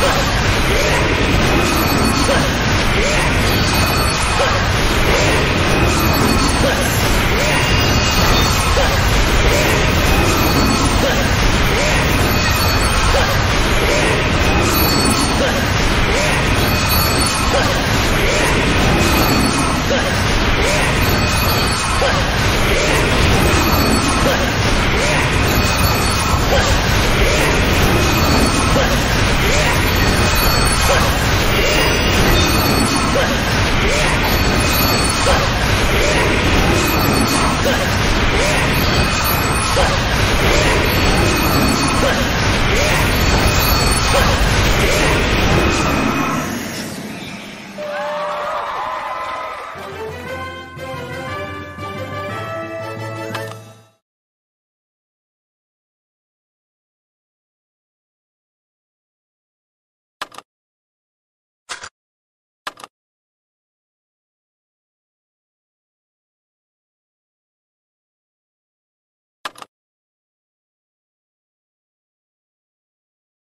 Let's go!